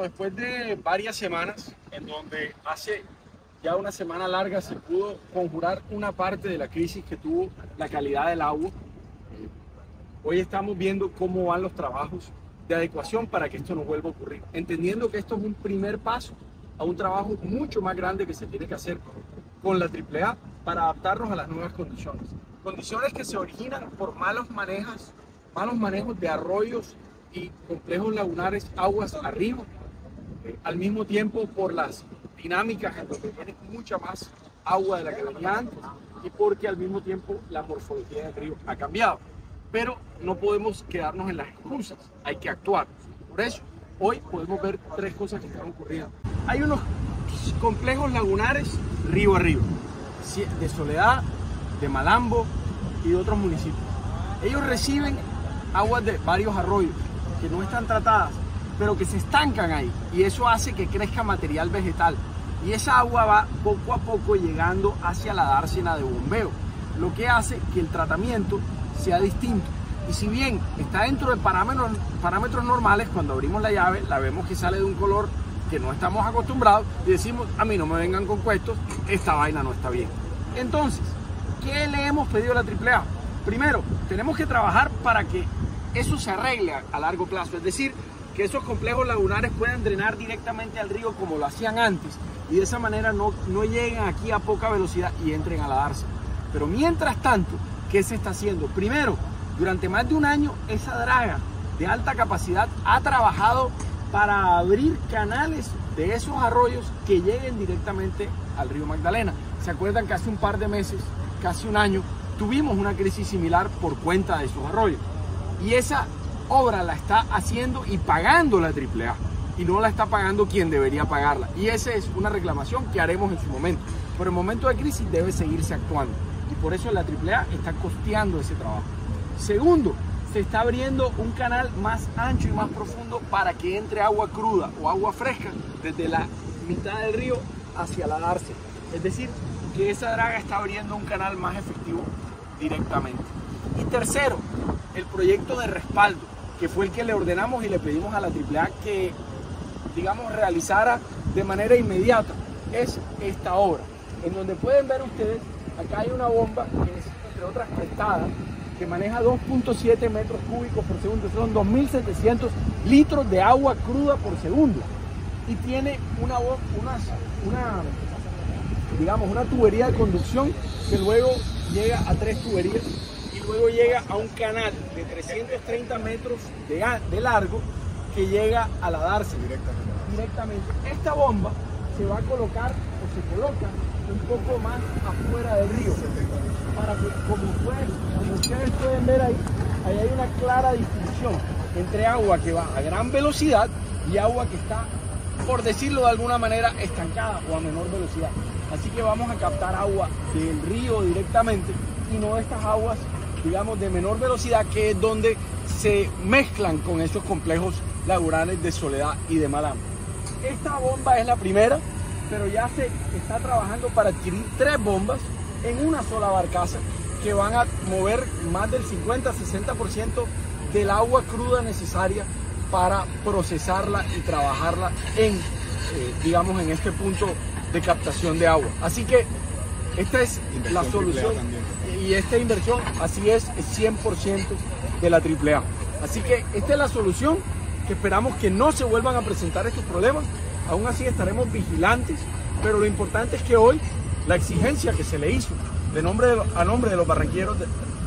Bueno, después de varias semanas, en donde hace ya una semana larga se pudo conjurar una parte de la crisis que tuvo la calidad del agua, hoy estamos viendo cómo van los trabajos de adecuación para que esto no vuelva a ocurrir, entendiendo que esto es un primer paso a un trabajo mucho más grande que se tiene que hacer con la AAA para adaptarnos a las nuevas condiciones. Condiciones que se originan por malos manejos, malos manejos de arroyos y complejos lagunares aguas arriba, al mismo tiempo por las dinámicas en donde tiene mucha más agua de la que venía antes y porque al mismo tiempo la morfología del río ha cambiado. Pero no podemos quedarnos en las excusas, hay que actuar. Por eso, hoy podemos ver tres cosas que están ocurriendo. Hay unos complejos lagunares río arriba, de Soledad, de Malambo y de otros municipios. Ellos reciben aguas de varios arroyos que no están tratadas, pero que se estancan ahí y eso hace que crezca material vegetal. Y esa agua va poco a poco llegando hacia la dársena de bombeo, lo que hace que el tratamiento sea distinto. Y si bien está dentro de parámetros, normales, cuando abrimos la llave la vemos que sale de un color que no estamos acostumbrados y decimos, a mí no me vengan con cuestos, esta vaina no está bien. Entonces, ¿qué le hemos pedido a la AAA? Primero, tenemos que trabajar para que eso se arregle a largo plazo, es decir, que esos complejos lagunares puedan drenar directamente al río como lo hacían antes y de esa manera no, no lleguen aquí a poca velocidad y entren a la darse. Pero mientras tanto, ¿qué se está haciendo? Primero, durante más de un año esa draga de alta capacidad ha trabajado para abrir canales de esos arroyos que lleguen directamente al río Magdalena. ¿Se acuerdan que hace un par de meses, casi un año, tuvimos una crisis similar por cuenta de esos arroyos? Y esa obra la está haciendo y pagando la AAA y no la está pagando quien debería pagarla. Y esa es una reclamación que haremos en su momento. Pero en momento de crisis debe seguirse actuando y por eso la AAA está costeando ese trabajo. Segundo, se está abriendo un canal más ancho y más profundo para que entre agua cruda o agua fresca desde la mitad del río hacia la Darce. Es decir, que esa draga está abriendo un canal más efectivo directamente. Y tercero, el proyecto de respaldo, que fue el que le ordenamos y le pedimos a la AAA que, digamos, realizara de manera inmediata, es esta obra, en donde pueden ver ustedes, acá hay una bomba que es, entre otras, prestada, que maneja 2.7 metros cúbicos por segundo, son 2.700 litros de agua cruda por segundo. Y tiene una, una, digamos, una tubería de conducción que luego llega a tres tuberías luego llega a un canal de 330 metros de, de largo que llega a la darse directamente. directamente. Esta bomba se va a colocar o se coloca un poco más afuera del río para que como, como ustedes pueden ver ahí, ahí hay una clara distinción entre agua que va a gran velocidad y agua que está, por decirlo de alguna manera, estancada o a menor velocidad. Así que vamos a captar agua del río directamente y no estas aguas, digamos, de menor velocidad, que es donde se mezclan con esos complejos laborales de Soledad y de Malambo. Esta bomba es la primera, pero ya se está trabajando para adquirir tres bombas en una sola barcaza que van a mover más del 50-60% del agua cruda necesaria para procesarla y trabajarla en, eh, digamos, en este punto de captación de agua. Así que esta es la solución y esta inversión, así es, es 100% de la AAA. Así que esta es la solución que esperamos que no se vuelvan a presentar estos problemas. Aún así estaremos vigilantes, pero lo importante es que hoy la exigencia que se le hizo de nombre a nombre de los barranqueros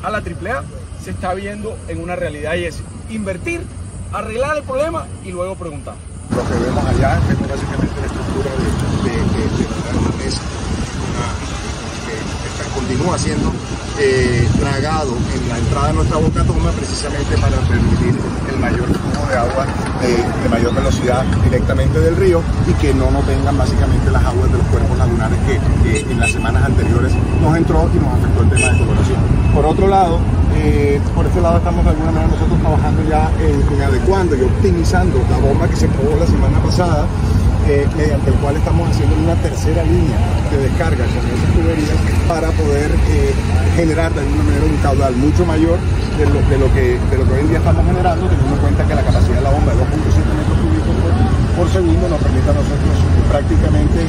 a la AAA se está viendo en una realidad y es invertir, arreglar el problema y luego preguntar. Lo que vemos allá es básicamente la estructura de, de, de, una mesa que, continúa siendo eh, tragado en la entrada de nuestra boca toma precisamente para permitir el mayor flujo de agua eh, de mayor velocidad directamente del río y que no nos vengan básicamente las aguas de los cuerpos lagunares que en las semanas anteriores nos entró y nos afectó el tema de coloración. Por otro lado, eh, por este lado estamos de alguna manera nosotros trabajando ya en, en adecuando y optimizando la bomba que se probó la semana pasada eh, mediante el cual estamos haciendo una tercera línea de descarga con esas tuberías para poder eh, generar de alguna manera un caudal mucho mayor de lo, de lo, que, de lo que hoy en día estamos generando, teniendo en cuenta que la capacidad de la bomba es por segundo nos permite a nosotros prácticamente eh,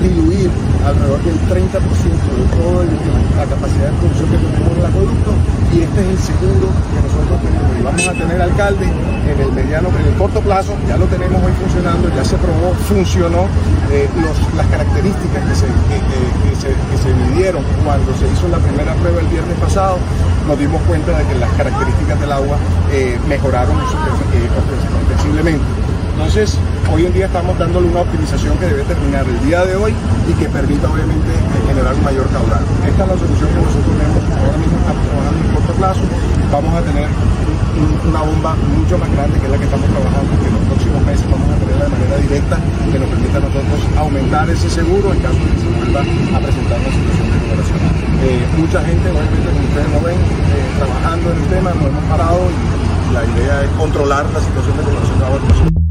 diluir alrededor del 30% de toda la capacidad de producción que tenemos en el acueducto. Y este es el seguro que nosotros tenemos. Y vamos a tener alcalde en el mediano, en el corto plazo, ya lo tenemos hoy funcionando, ya se probó, funcionó eh, las características que se, que, se, que se midieron cuando se hizo la primera prueba el viernes pasado, nos dimos cuenta de que las características del agua eh, mejoraron ostensiblemente. Entonces, hoy en día estamos dándole una optimización que debe terminar el día de hoy y que permita obviamente generar un mayor caudal. Esta es la solución que nosotros vemos. Ahora mismo estamos trabajando en corto plazo. Vamos a tener una bomba mucho más grande que es la que estamos trabajando, que en los próximos meses vamos a tenerla de manera directa, que nos permita a nosotros aumentar ese seguro en caso de que se vuelva a presentar una situación de inundación. Eh, mucha gente, obviamente, como ustedes lo ven, eh, trabajando en el tema, nos hemos parado y, la idea es controlar la situación de agua